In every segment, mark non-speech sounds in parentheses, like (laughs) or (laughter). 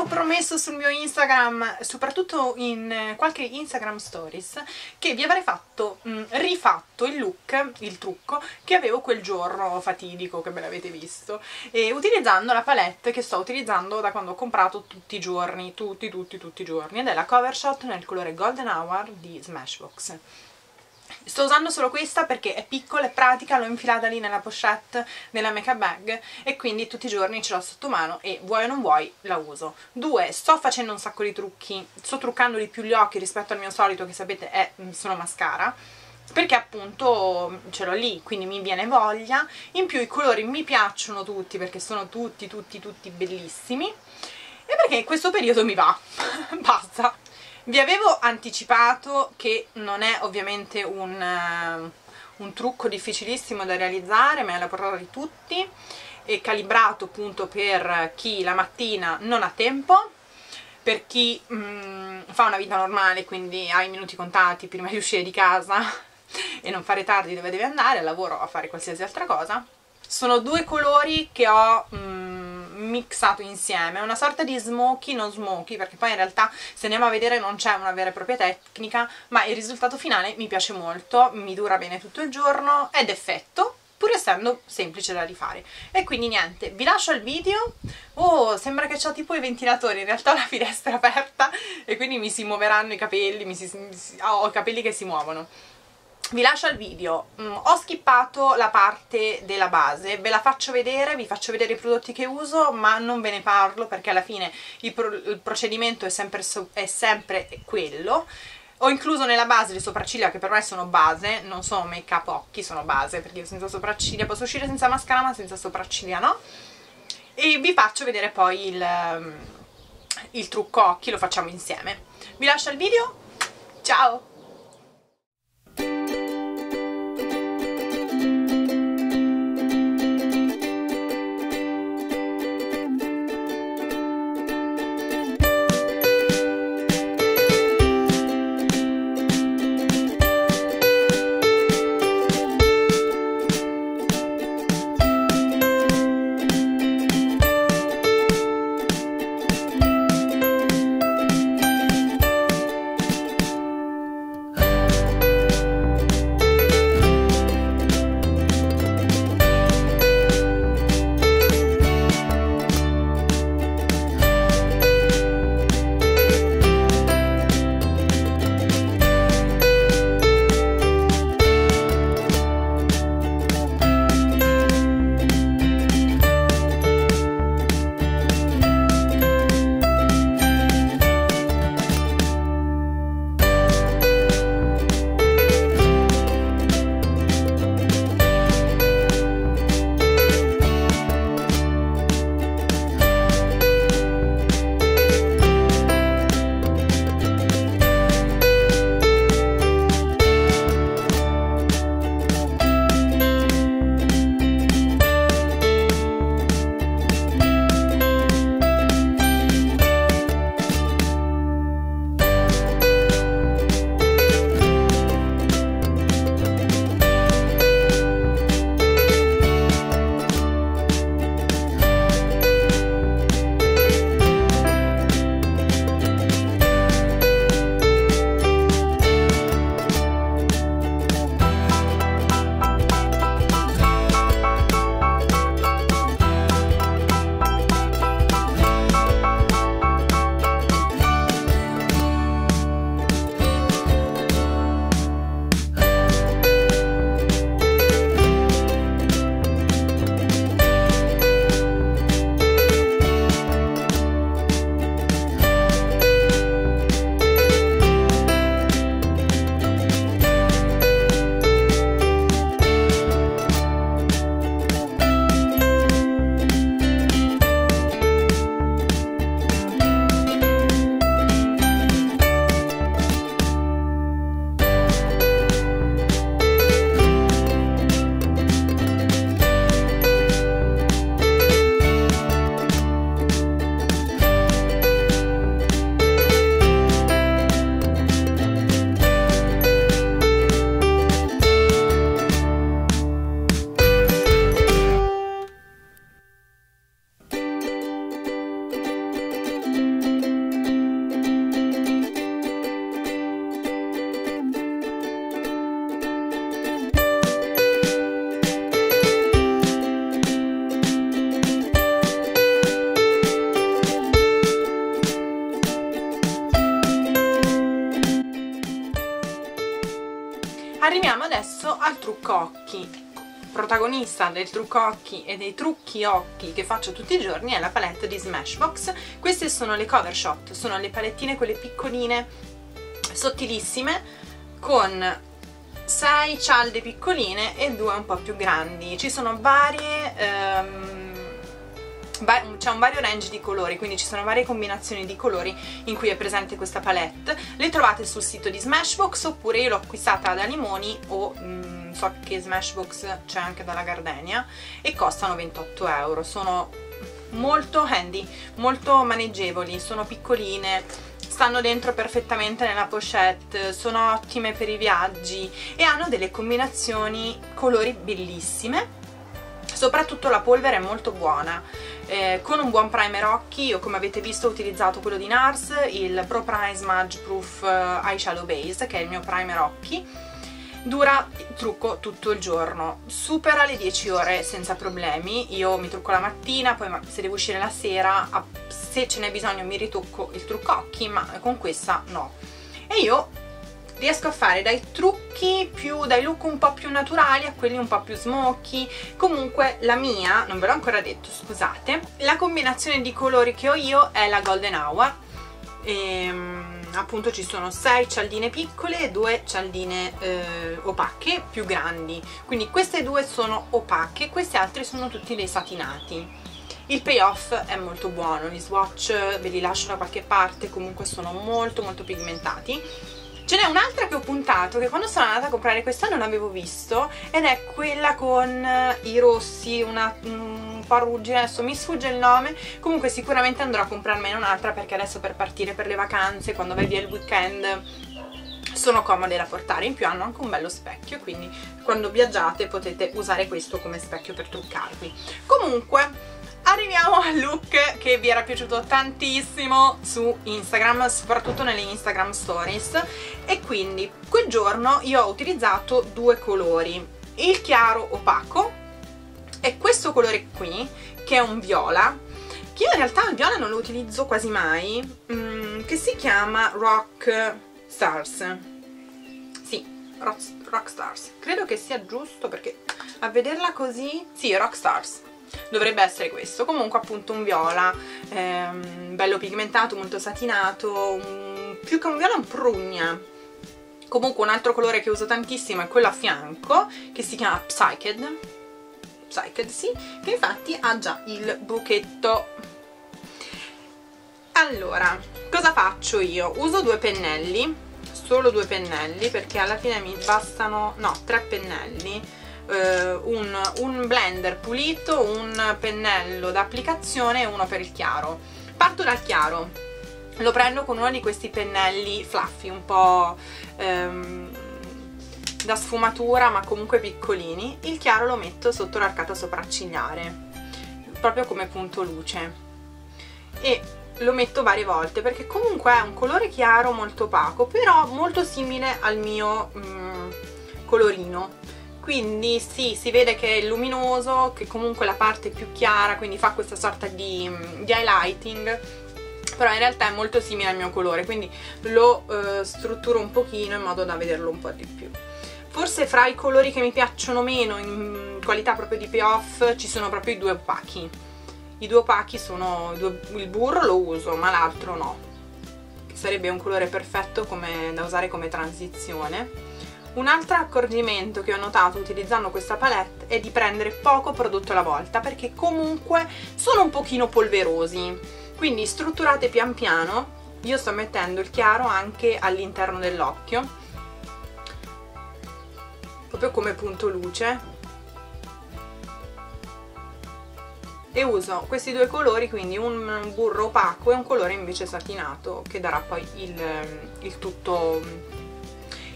avevo promesso sul mio Instagram, soprattutto in eh, qualche Instagram stories, che vi avrei fatto, mh, mm, rifatto il look, il trucco, che avevo quel giorno fatidico che me l'avete visto, e utilizzando la palette che sto utilizzando da quando ho comprato tutti i giorni, tutti, tutti, tutti i giorni, ed è la Cover Shot nel colore Golden Hour di Smashbox. Sto usando solo questa perché è piccola, è pratica, l'ho infilata lì nella pochette della make up bag e quindi tutti i giorni ce l'ho sotto mano e vuoi o non vuoi la uso. Due, sto facendo un sacco di trucchi, sto truccando di più gli occhi rispetto al mio solito che sapete è mm, sono mascara perché appunto ce l'ho lì, quindi mi viene voglia, in più i colori mi piacciono tutti perché sono tutti, tutti, tutti bellissimi e perché in questo periodo mi va, (laughs) basta. Vi avevo anticipato che non è ovviamente un, uh, un trucco difficilissimo da realizzare, ma è alla portata di tutti, è calibrato appunto per chi la mattina non ha tempo, per chi mm, fa una vita normale, quindi ha i minuti contati prima di uscire di casa (laughs) e non fare tardi dove deve andare, al lavoro a fare qualsiasi altra cosa. Sono due colori che ho... Mm, mixato insieme, è una sorta di smoky non smoky perché poi in realtà se andiamo a vedere non c'è una vera e propria tecnica ma il risultato finale mi piace molto, mi dura bene tutto il giorno ed effetto pur essendo semplice da rifare. E quindi niente, vi lascio il video. Oh sembra che ho tipo i ventilatori in realtà la finestra (laughs) aperta e quindi mi si muoveranno i capelli si, si, ho i capelli che si muovono vi lascio al video, mm, ho skippato la parte della base, ve la faccio vedere, vi faccio vedere i prodotti che uso ma non ve ne parlo perché alla fine il, pro il procedimento è sempre, è sempre quello. Ho incluso nella base le sopracciglia che per me sono base, non sono make up occhi, sono base perché senza sopracciglia posso uscire senza mascara ma senza sopracciglia no. E vi faccio vedere poi il, mm, il trucco occhi, lo facciamo insieme. Vi lascio il video, ciao! Al trucco occhi. Protagonista del trucco occhi e dei trucchi occhi che faccio tutti i giorni è la palette di Smashbox. Queste sono le cover shot, sono le palettine quelle piccoline sottilissime con 6 cialde piccoline e due un po' più grandi. Ci sono varie ehm, c'è un vario range di colori, quindi ci sono varie combinazioni di colori in cui è presente questa palette. Le trovate sul sito di Smashbox oppure io l'ho acquistata da Limoni o mh, so che Smashbox c'è anche dalla Gardenia e costano 28 euro. Sono molto handy, molto maneggevoli, sono piccoline, stanno dentro perfettamente nella pochette, sono ottime per i viaggi e hanno delle combinazioni colori bellissime. Soprattutto la polvere è molto buona. Eh, con un buon primer occhi io come avete visto ho utilizzato quello di NARS il Pro Prime Smudge Proof uh, Eyeshadow Base che è il mio primer occhi dura trucco tutto il giorno. Supera le 10 ore senza problemi. Io mi trucco la mattina poi se devo uscire la sera se ce n'è bisogno mi ritocco il trucco occhi ma con questa no. E io riesco a fare dai trucchi più, dai look un po' più naturali a quelli un po' più smoky comunque la mia, non ve l'ho ancora detto scusate la combinazione di colori che ho io è la Golden Hour. Ehm, appunto ci sono 6 cialdine piccole e 2 cialdine eh, opache più grandi. Quindi queste due sono opache queste altre sono tutti dei satinati. Il payoff è molto buono, gli swatch ve li lascio da qualche parte comunque sono molto molto pigmentati Ce n'è un'altra che ho puntato che quando sono andata a comprare questa non avevo visto ed è quella con eh, i rossi, una, un po' ruggine, adesso mi sfugge il nome, comunque sicuramente andrò a comprarmene un'altra perché adesso per partire per le vacanze, quando vai via il weekend sono comode da portare, in più hanno anche un bello specchio, quindi quando viaggiate potete usare questo come specchio per truccarvi. Comunque arriviamo al look che vi era piaciuto tantissimo su Instagram, soprattutto nelle Instagram stories. E quindi quel giorno io ho utilizzato due colori, il chiaro opaco e questo colore qui che è un viola che io in realtà il viola non lo utilizzo quasi mai mm, che si chiama Rock Stars. Sì, Rock, Rock Stars. Credo che sia giusto perché a vederla così sì, Rock Stars dovrebbe essere questo. Comunque appunto un viola ehm, bello pigmentato, molto satinato un, più che un viola un prugna. Comunque un altro colore che uso tantissimo è quello a fianco che si chiama Psyched. Psyched sì, che infatti ha già il buchetto allora, cosa faccio io? uso due pennelli solo due pennelli perché alla fine mi bastano, no, tre pennelli eh, un, un blender pulito, un pennello d'applicazione e uno per il chiaro. Parto dal chiaro, lo prendo con uno di questi pennelli fluffy, un po' ehm, da sfumatura ma comunque piccolini. Il chiaro lo metto sotto l'arcata sopraccigliare, proprio come punto luce. E lo metto varie volte perché comunque è un colore chiaro molto opaco, però molto simile al mio mm, colorino quindi sì, si vede che è luminoso, che comunque la parte più chiara, quindi fa questa sorta di, di highlighting però in realtà è molto simile al mio colore quindi lo eh, strutturo un pochino in modo da vederlo un po' di più. Forse fra i colori che mi piacciono meno in qualità proprio di payoff ci sono proprio i due opachi. I due opachi sono il burro lo uso ma l'altro no. Sarebbe un colore perfetto come, da usare come transizione un altro accorgimento che ho notato utilizzando questa palette è di prendere poco prodotto alla volta perché comunque sono un pochino polverosi. Quindi strutturate pian piano. Io sto mettendo il chiaro anche all'interno dell'occhio. Proprio come punto luce. E uso questi due colori quindi un burro opaco e un colore invece satinato che darà poi il, il tutto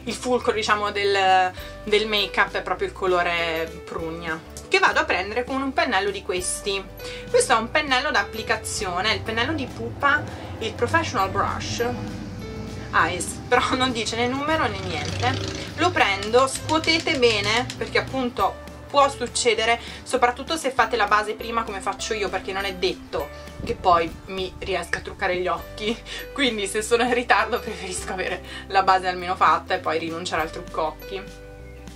il fulcro diciamo del, del make up è proprio il colore prugna che vado a prendere con un pennello di questi. Questo è un pennello da applicazione il pennello di pupa il professional brush. Eyes (laughs) però non dice né numero né niente. Lo prendo, scuotete bene perché appunto può succedere soprattutto se fate la base prima come faccio io perché non è detto che poi mi riesca a truccare gli occhi. (laughs) Quindi se sono in ritardo preferisco avere la base almeno fatta e poi rinunciare al trucco occhi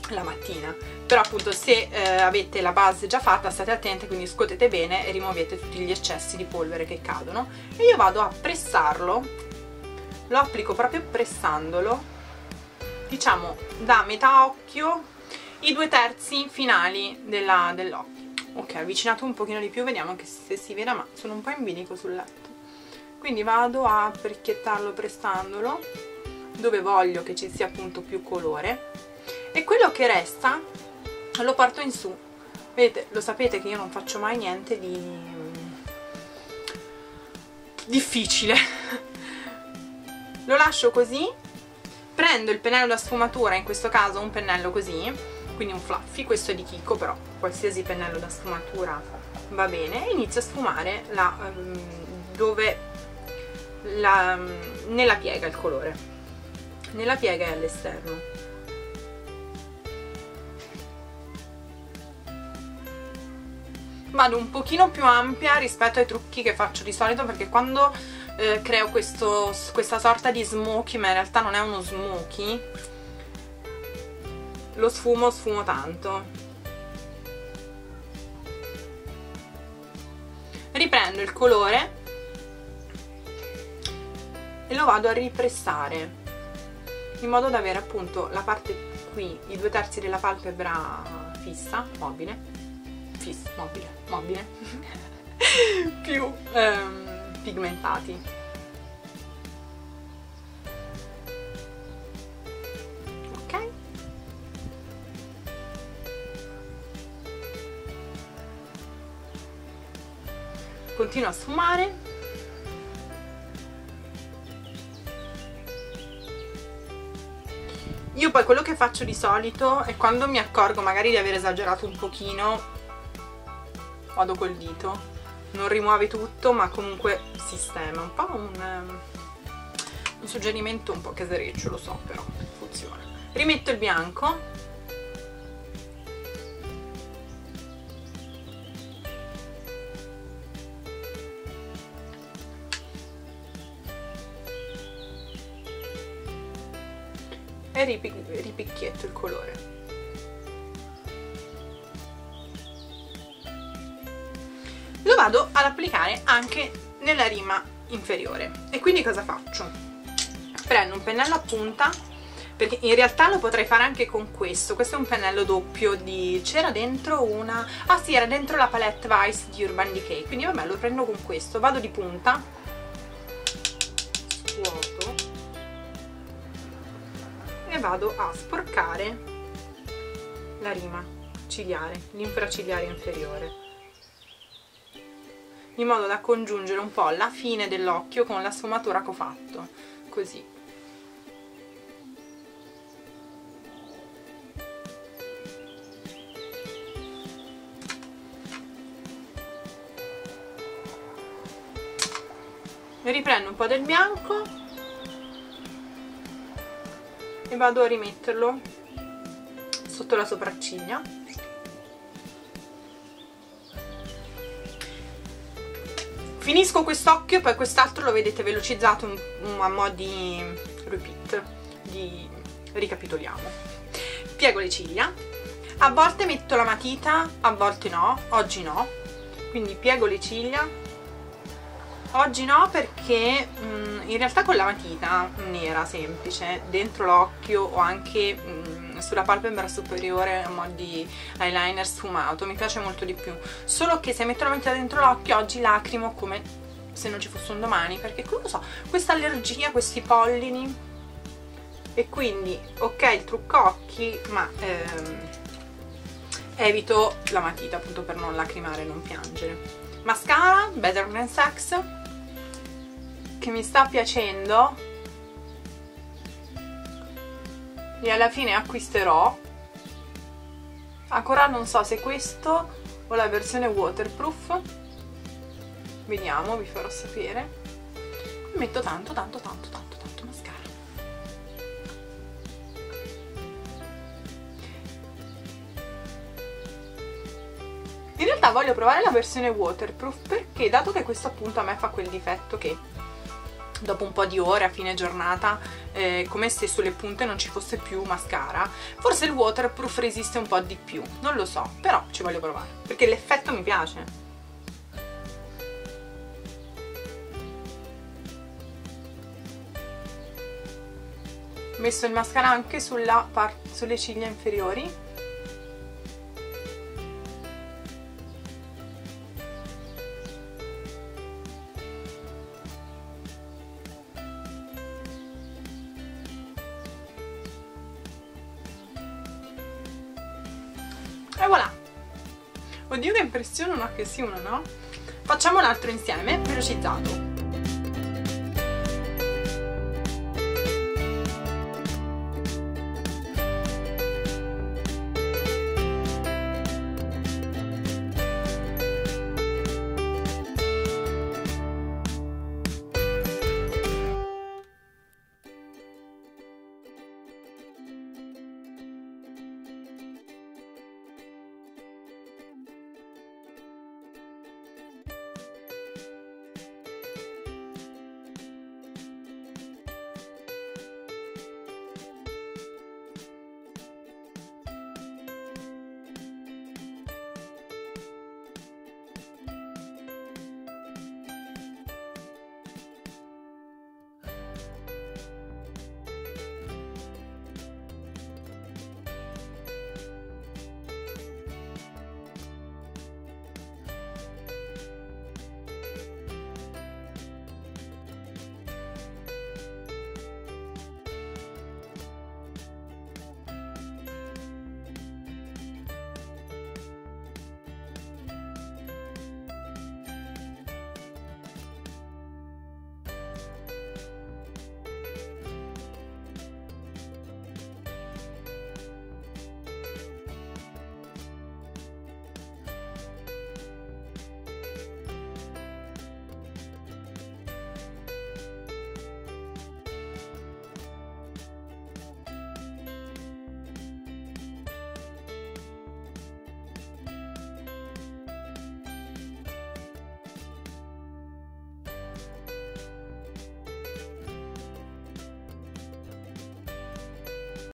la mattina. Però appunto se eh, avete la base già fatta state attente quindi scuotete bene e rimuovete tutti gli eccessi di polvere che cadono. E io vado a pressarlo. Lo applico proprio pressandolo diciamo da metà occhio i due terzi finali dell'occhio ok avvicinato un pochino di più vediamo che se si vede ma sono un po' in bilico sul letto. Quindi vado a perchiettarlo prestandolo dove voglio che ci sia appunto più colore. E quello che resta lo porto in su. Vedete lo sapete che io non faccio mai niente di difficile. (laughs) Lo lascio così prendo il pennello da sfumatura in questo caso un pennello così quindi un fluffy questo è di Kiko però qualsiasi pennello da sfumatura va bene. E inizio a sfumare la, um, dove la, um, nella piega il colore. Nella piega e all'esterno. Vado un pochino più ampia rispetto ai trucchi che faccio di solito perché quando eh, creo questo, questa sorta di smokey ma in realtà non è uno smokey lo sfumo sfumo tanto. Riprendo il colore e lo vado a ripressare in modo da avere appunto la parte qui, i due terzi della palpebra fissa, mobile fissa, mobile, mobile (laughs) più ehm, pigmentati continuo a sfumare. Io poi quello che faccio di solito è quando mi accorgo magari di aver esagerato un pochino vado col dito non rimuove tutto ma comunque sistema. Un po' un, um, un suggerimento un po' casereccio lo so però funziona. Rimetto il bianco e ripicchietto il colore. Lo vado ad applicare anche nella rima inferiore. E quindi cosa faccio? prendo un pennello a punta perché in realtà lo potrei fare anche con questo. Questo è un pennello doppio di c'era dentro una ah sì era dentro la palette Vice di Urban Decay. Quindi vabbè lo prendo con questo. Vado di punta vado a sporcare la rima ciliare l'infracigliare inferiore. In modo da congiungere un po' la fine dell'occhio con la sfumatura che ho fatto così. Riprendo un po' del bianco vado a rimetterlo sotto la sopracciglia. Finisco quest'occhio poi quest'altro lo vedete velocizzato a mo' di repeat di ricapitoliamo. Piego le ciglia. A volte metto la matita a volte no oggi no. Quindi piego le ciglia oggi no perché mh, mm, in realtà con la matita nera semplice dentro l'occhio o anche mh, mm, sulla palpebra superiore a mo' di eyeliner sfumato mi piace molto di più. Solo che se metto la matita dentro l'occhio oggi lacrimo come se non ci fosse un domani perché non lo so, questa allergia, questi pollini. E quindi ok il trucco occhi ma ehm, evito la matita appunto per non lacrimare e non piangere. Mascara Better Than Sex che mi sta piacendo e alla fine acquisterò. Ancora non so se questo o la versione waterproof. Vediamo, vi farò sapere. Metto tanto tanto tanto tanto tanto mascara. In realtà voglio provare la versione waterproof perché dato che questo appunto a me fa quel difetto che dopo un po' di ore a fine giornata eh, come se sulle punte non ci fosse più mascara forse il waterproof resiste un po' di più non lo so però ci voglio provare perché l'effetto mi piace. Messo il mascara anche sulla sulle ciglia inferiori che impressione una che sì una no facciamo un altro insieme velocizzato